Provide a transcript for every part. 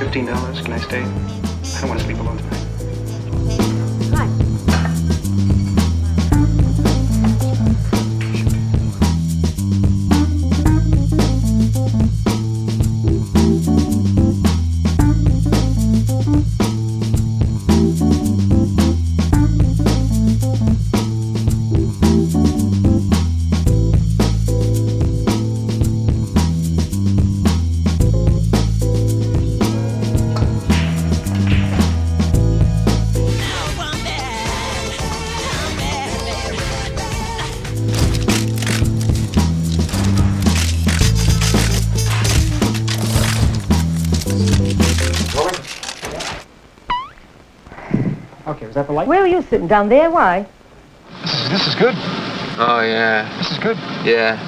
$15, can I stay? I don't want to sleep alone tonight. Okay, was that the light? Where are you sitting down there? Why? This is, this is good. Oh, yeah. This is good. Yeah.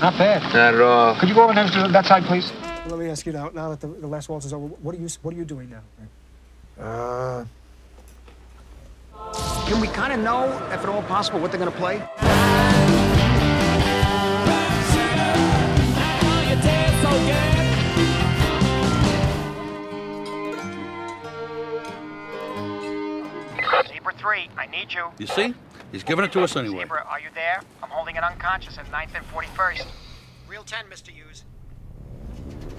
Not bad. Not at all. Could you go over next to that side, please? Let me ask you now. Now that the, the last waltz is over, what are you what are you doing now? Uh, Can we kind of know, if at all possible, what they're going to play? Zebra 3, I need you. You see? He's giving it to us anyway. Zebra, are you there? I'm holding it unconscious at 9th and 41st. Real 10, Mr. Hughes.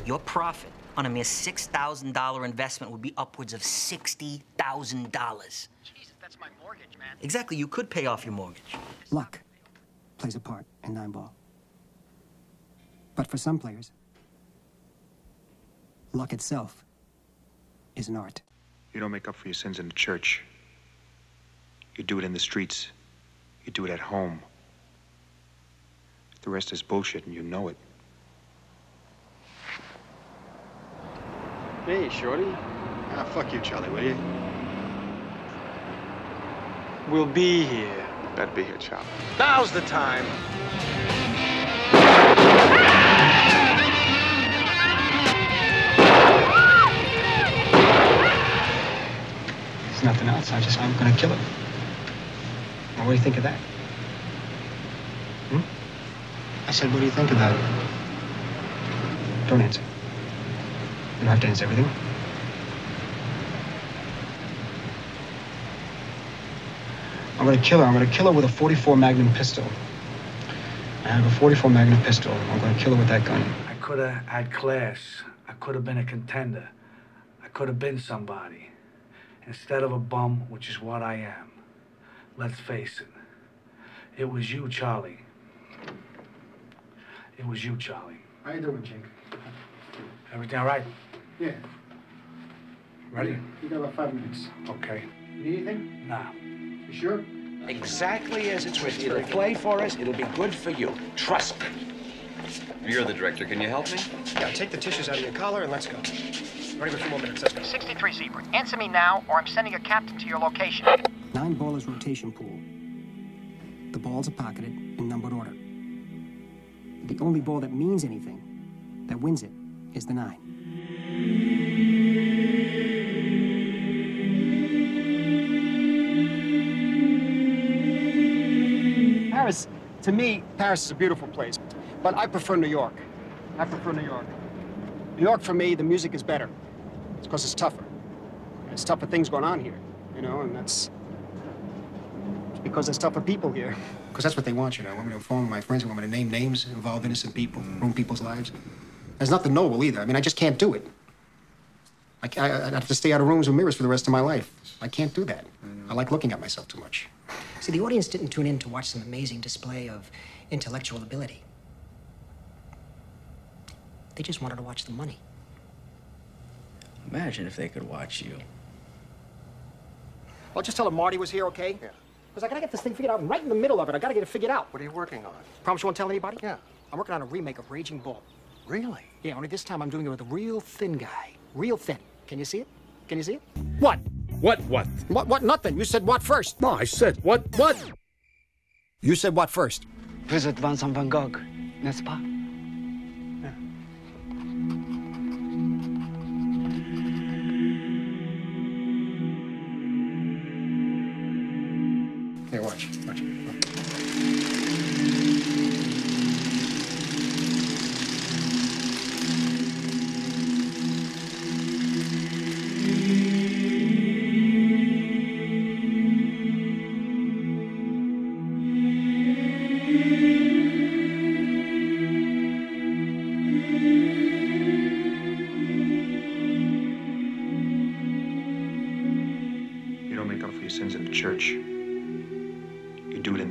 Your profit on a mere $6,000 investment would be upwards of $60,000. Jesus, that's my mortgage, man. Exactly, you could pay off your mortgage. Luck plays a part in nine ball. But for some players, luck itself is an art. You don't make up for your sins in the church. You do it in the streets. You do it at home. The rest is bullshit, and you know it. Hey, Shorty. Ah, fuck you, Charlie, will you? We'll be here. Better be here, Charlie. Now's the time. There's nothing else. I just, I'm gonna kill it. What do you think of that? Hmm? I said, what do you think of that? Don't answer. You don't have to answer everything. I'm gonna kill her. I'm gonna kill her with a 44 Magnum pistol. I have a 44 Magnum pistol. I'm gonna kill her with that gun. I could have had class. I could have been a contender. I could have been somebody. Instead of a bum, which is what I am. Let's face it. It was you, Charlie. It was you, Charlie. How you doing, Jake? Everything all right? Yeah. Ready? You got about five minutes. Okay. Need anything? Nah. You sure? Exactly as it's written. It'll play for us. It'll be good for you. Trust me. You're the director. Can you help me? Yeah, take the tissues out of your collar and let's go. Ready for two more minutes. Let's go. 63 Zebra, answer me now, or I'm sending a captain to your location. Nine ball is rotation pool. The balls are pocketed in numbered order. The only ball that means anything, that wins it, is the nine. Paris, to me, Paris is a beautiful place, but I prefer New York. I prefer New York. New York, for me, the music is better. It's because it's tougher. There's tougher things going on here, you know, and that's because there's tougher people here. Because that's what they want, you know. I want me to inform my friends. I want me to name names, involve innocent people, ruin people's lives. There's nothing noble either. I mean, I just can't do it. I, I, I'd have to stay out of rooms with mirrors for the rest of my life. I can't do that. I like looking at myself too much. See, the audience didn't tune in to watch some amazing display of intellectual ability. They just wanted to watch the money. Imagine if they could watch you. I'll just tell him Marty was here, okay? Yeah. Because I gotta get this thing figured out. I'm right in the middle of it. I gotta get it figured out. What are you working on? Promise you won't tell anybody? Yeah. I'm working on a remake of Raging Bull. Really? Yeah, only this time I'm doing it with a real thin guy. Real thin. Can you see it? Can you see it? What? What, what? What, what, nothing. You said what first? No, I said, what, what? You said what first? Visit Vincent van Gogh, n'est-ce pas? You don't make up for your sins in the church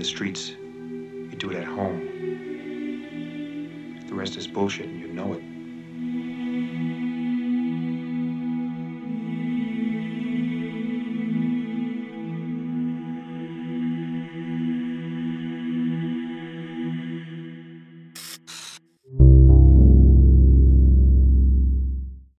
the streets. You do it at home. The rest is bullshit, and you know it.